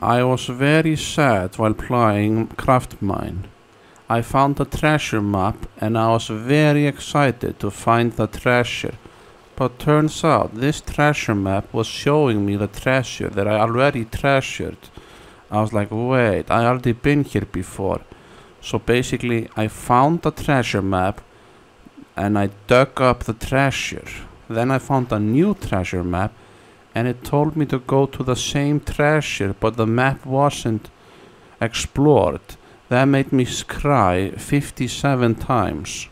I was very sad while playing Craftmine. I found a treasure map and I was very excited to find the treasure. But turns out this treasure map was showing me the treasure that I already treasured. I was like, wait, I already been here before. So basically, I found the treasure map and I dug up the treasure. Then I found a new treasure map and it told me to go to the same treasure, but the map wasn't explored. That made me cry 57 times.